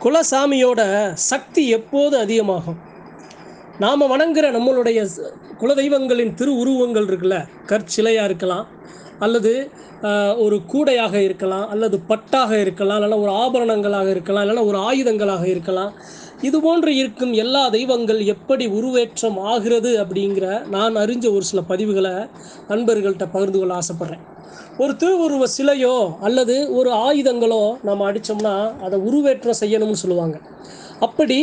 குலசாமியோட சக்தி எப்போது அதிகமாகும்? நாம் வணங்குற நம்மளுடைய குலதெய்வங்களின் திரு உருவங்கள் இருக்குல்ல கற்சிலையாக இருக்கலாம் அல்லது ஒரு கூடையாக இருக்கலாம் அல்லது பட்டாக இருக்கலாம் இல்லைன்னா ஒரு ஆபரணங்களாக இருக்கலாம் இல்லைன்னா ஒரு ஆயுதங்களாக இருக்கலாம். இது போன்று இருக்கும் எல்லா தெய்வங்கள் எப்படி உருவேற்றம் ஆகிறது அப்படிங்கிற நான் அறிஞ்ச ஒரு சில பதிவுகளை நண்பர்கள்ட்ட பகிர்ந்து கொள்ள ஆசைப்பட்றேன். ஒரு திருவுருவ சிலையோ அல்லது ஒரு ஆயுதங்களோ நம்ம அடித்தோம்னா அதை உருவேற்றம் செய்யணும்னு சொல்லுவாங்க. அப்படி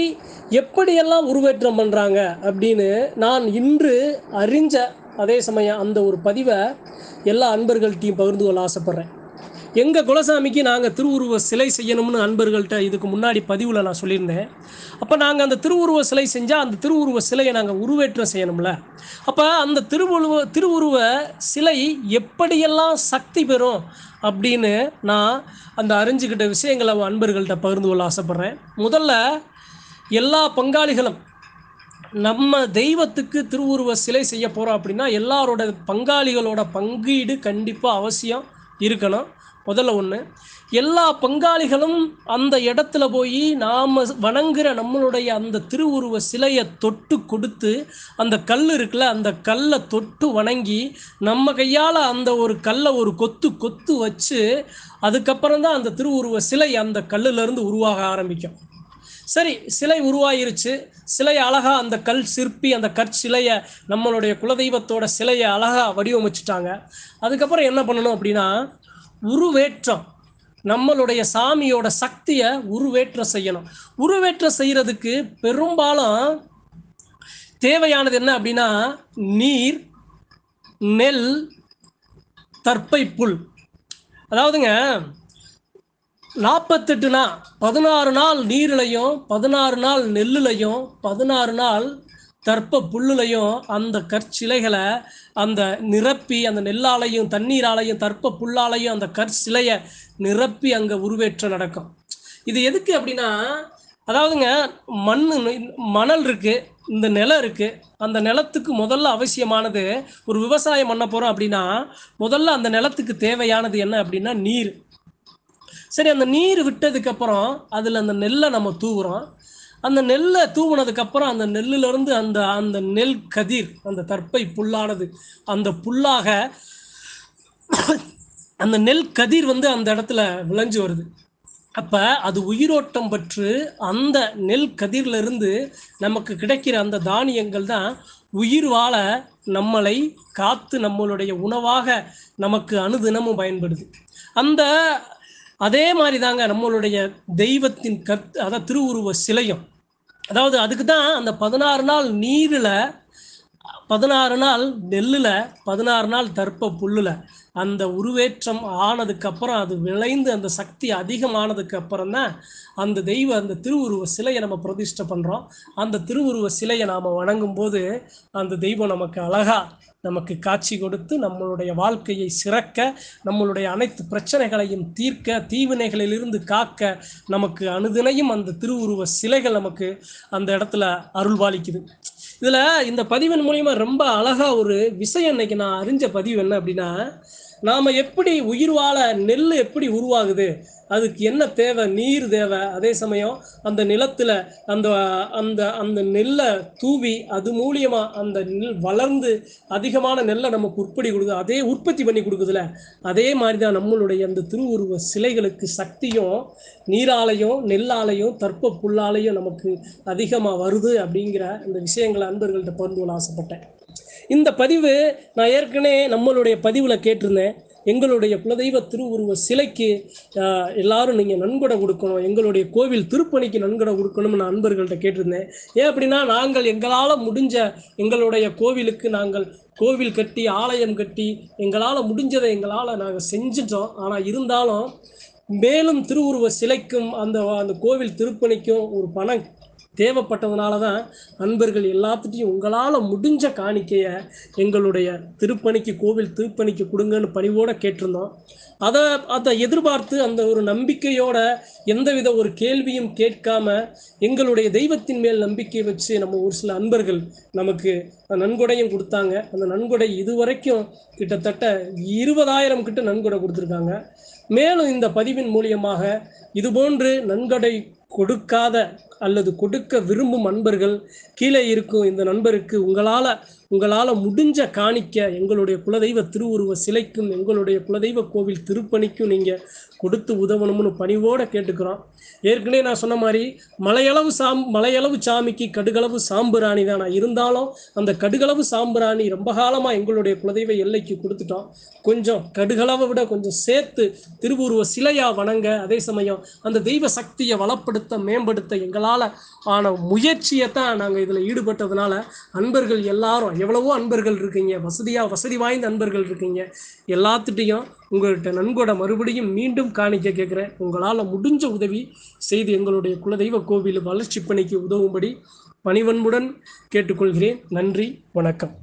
எப்படியெல்லாம் உருவேற்றம் பண்ணுறாங்க அப்படின்னு நான் இன்று அறிஞ்ச அதே சமயம் அந்த ஒரு பதிவை எல்லா அன்பர்கள்ட்டையும் பகிர்ந்து கொள்ள ஆசைப்பட்றேன். எங்கள் குலசாமிக்கு நாங்கள் திருவுருவ சிலை செய்யணும்னு அன்பர்கள்ட்ட இதுக்கு முன்னாடி பதிவில் நான் சொல்லியிருந்தேன். அப்போ நாங்கள் அந்த திருவுருவ சிலை செஞ்சால் அந்த திருவுருவ சிலையை நாங்கள் உருவேற்றம் செய்யணும்ல. அப்போ அந்த திருவுருவ திருவுருவ சிலை எப்படியெல்லாம் சக்தி பெறும் அப்படின்னு நான் அந்த அறிஞ்சுக்கிட்ட விஷயங்களை அன்பர்கள்ட்ட பகிர்ந்து கொள்ள ஆசைப்பட்றேன். முதல்ல எல்லா பங்காளிகளும் நம்ம தெய்வத்துக்கு திருவுருவ சிலை செய்ய போகிறோம் அப்படின்னா எல்லாரோட பங்காளிகளோட பங்கீடு கண்டிப்பாக அவசியம் இருக்கணும். முதல்ல ஒன்று எல்லா பங்காளிகளும் அந்த இடத்துல போய் நாம் வணங்குற நம்மளுடைய அந்த திருவுருவ சிலையை தொட்டு கொடுத்து அந்த கல் இருக்குல்ல அந்த கல்லை தொட்டு வணங்கி நம்ம கையால் அந்த ஒரு கல்லை ஒரு கொத்து கொத்து வச்சு அதுக்கப்புறம் தான் அந்த திருவுருவ சிலை அந்த கல்லுலேருந்து உருவாக ஆரம்பிக்கும். சரி சிலை உருவாயிருச்சு. சிலை அழகாக அந்த கல் சிற்பி அந்த கற்சிலையை நம்மளுடைய குலதெய்வத்தோட சிலையை அழகாக வடிவமைச்சிட்டாங்க. அதுக்கப்புறம் என்ன பண்ணணும் அப்படின்னா உருவேற்றம். நம்மளுடைய சாமியோட சக்தியை உருவேற்றம் செய்யணும். உருவேற்றம் செய்கிறதுக்கு பெரும்பாலும் தேவையானது என்ன அப்படின்னா நீர் நெல் தர்ப்பை புல் அதாவதுங்க நாற்பத்தெட்டு நாள் பதினாறு நாள் நீரிலையும் பதினாறு நாள் நெல்லுலையும் பதினாறு நாள் தர்ப்ப புல்லுலையும் அந்த கற்சிலைகளை அந்த நிரப்பி அந்த நெல்லாலையும் தண்ணீராலையும் தர்ப்ப புல்லாலையும் அந்த கற்சிலையை நிரப்பி அங்கே உருவேற்றம் நடக்கும். இது எதுக்கு அப்படின்னா அதாவதுங்க மண் மணல் இருக்குது இந்த நிலம் இருக்குது அந்த நிலத்துக்கு முதல்ல அவசியமானது ஒரு விவசாயம் பண்ண போகிறோம் அப்படின்னா முதல்ல அந்த நிலத்துக்கு தேவையானது என்ன அப்படின்னா நீர். சரி அந்த நீர் விட்டதுக்கு அப்புறம் அதில் அந்த நெல்லை நம்ம தூவுறோம். அந்த நெல்லை தூவுனதுக்கப்புறம் அந்த நெல்லிலிருந்து அந்த அந்த நெல் கதிர் அந்த தற்பை புல்லானது அந்த புல்லாக அந்த நெல் கதிர் வந்து அந்த இடத்துல விளைஞ்சு வருது. அப்போ அது உயிரோட்டம் பெற்று அந்த நெல் கதிர்லருந்து நமக்கு கிடைக்கிற அந்த தானியங்கள் தான் உயிர் வாழ நம்மளை காத்து நம்மளுடைய உணவாக நமக்கு அனுதினமும் பயன்படுது. அந்த அதே மாதிரி தாங்க நம்மளுடைய தெய்வத்தின் கத் அதாவது திருவுருவ சிலையும். அதாவது அதுக்கு தான் அந்த பதினாறு நாள் நீரில் பதினாறு நாள் நெல்லில் பதினாறு நாள் தர்ப்ப புல்லில். அந்த உருவேற்றம் ஆனதுக்கப்புறம் அது விளைந்து அந்த சக்தி அதிகமானதுக்கப்புறம் தான் அந்த தெய்வ அந்த திருவுருவ சிலையை நம்ம பிரதிஷ்டை பண்ணுறோம் அந்த திருவுருவ சிலையை நாம் வணங்கும் போது அந்த தெய்வம் நமக்கு அழகாக நமக்கு காட்சி கொடுத்து நம்மளுடைய வாழ்க்கையை சிறக்க நம்மளுடைய அனைத்து பிரச்சனைகளையும் தீர்க்க தீவினைகளிலிருந்து காக்க நமக்கு அனுதினையும் அந்த திருவுருவ சிலைகள் நமக்கு அந்த இடத்துல அருள்வாளிக்குது. இதில் இந்த பதிவின் மூலியமா ரொம்ப அழகா ஒரு விஷயம் இன்னைக்கு நான் அறிஞ்ச பதிவு என்ன அப்படின்னா நாம் எப்படி உயிர் வாழ நெல் எப்படி உருவாகுது? அதுக்கு என்ன தேவை? நீர் தேவை. அதே சமயம் அந்த நிலத்தில் அந்த அந்த அந்த நெல்லை தூவி அது மூலியமாக அந்த நெல் வளர்ந்து அதிகமான நெல்லை நமக்கு உற்பத்தி கொடுக்குது. அதே உற்பத்தி பண்ணி கொடுக்குதுல. அதே மாதிரி தான் நம்மளுடைய அந்த திருவுருவ சிலைகளுக்கு சக்தியும் நீராலையும் நெல்லாலையும் தர்ப்ப புல்லாலையும் நமக்கு அதிகமாக வருது அப்படிங்கிற இந்த விஷயங்களை அன்பர்கள்ட்ட பகிர்ந்து கொள்ள ஆசைப்பட்டேன். இந்த பதிவு நான் ஏற்கனவே நம்மளுடைய பதிவில் கேட்டிருந்தேன். எங்களுடைய குலதெய்வ திருவுருவ சிலைக்கு எல்லாரும் நீங்கள் நன்கொடை கொடுக்கணும். எங்களுடைய கோவில் திருப்பணிக்கு நன்கொடை கொடுக்கணும்னு நான் அன்பர்கள்ட்ட கேட்டிருந்தேன். ஏன் அப்படின்னா நாங்கள் எங்களால் முடிஞ்ச எங்களுடைய கோவிலுக்கு நாங்கள் கோவில் கட்டி ஆலயம் கட்டி எங்களால் முடிஞ்சதை எங்களால் நாங்கள் செஞ்சிட்டோம். ஆனால் இருந்தாலும் மேலும் திருவுருவ சிலைக்கும் அந்த அந்த கோவில் திருப்பணிக்கும் ஒரு பணம் தேவைப்பட்டதுனால தான் நண்பர்கள் எல்லாத்துட்டையும் உங்களால் முடிஞ்ச காணிக்கையை எங்களுடைய திருப்பணிக்கு கோவில் திருப்பணிக்கு கொடுங்கன்னு பணிவோடு கேட்டிருந்தோம். அதை அதை எதிர்பார்த்து அந்த ஒரு நம்பிக்கையோட எந்தவித ஒரு கேள்வியும் கேட்காம எங்களுடைய தெய்வத்தின் மேல் நம்பிக்கை வச்சு நம்ம ஒரு சில அன்பர்கள் நமக்கு நன்கொடையும் கொடுத்தாங்க. அந்த நன்கொடை இதுவரைக்கும் கிட்டத்தட்ட இருபதாயிரம் கிட்ட நன்கொடை கொடுத்துருக்காங்க. மேலும் இந்த பதிவின் மூலியமாக இதுபோன்று நன்கொடை கொடுக்காத அல்லது கொடுக்க விரும்பும் நண்பர்கள் கீழே இருக்கும் இந்த நண்பருக்கு உங்களால் உங்களால் முடிஞ்ச காணிக்க எங்களுடைய குலதெய்வ திருவுருவ சிலைக்கும் எங்களுடைய குலதெய்வ கோவில் திருப்பணிக்கும் நீங்கள் கொடுத்து உதவணும்னு பணிவோடு கேட்டுக்கிறோம். ஏற்கனவே நான் சொன்ன மாதிரி மலையளவு சாம் மலையளவு சாமிக்கு கடுகளவு சாம்பிராணி தான். இருந்தாலும் அந்த கடுகளவு சாம்பிராணி ரொம்ப காலமாக எங்களுடைய குலதெய்வ எல்லைக்கு கொடுத்துட்டோம். கொஞ்சம் கடுகளவை விட கொஞ்சம் சேர்த்து திருவுருவ சிலையாக வணங்க அதே சமயம் அந்த தெய்வ சக்தியை வளப்படுத்த மேம்படுத்த எங்களால் ஆன முயற்சியை தான் நாங்கள் இதில் ஈடுபட்டதுனால அன்பர்கள் எல்லாரும் எவ்வளவோ அன்பர்கள் இருக்கீங்க. வசதியாக வசதி வாய்ந்த அன்பர்கள் இருக்கீங்க. எல்லாத்துட்டையும் உங்கள்கிட்ட நன்கொடை மறுபடியும் மீண்டும் காணிக்க கேட்குறேன். உங்களால் முடிஞ்ச உதவி செய்து எங்களுடைய குலதெய்வ கோவில் வளர்ச்சி பணிக்கு உதவும்படி பணிவன்புடன் கேட்டுக்கொள்கிறேன். நன்றி வணக்கம்.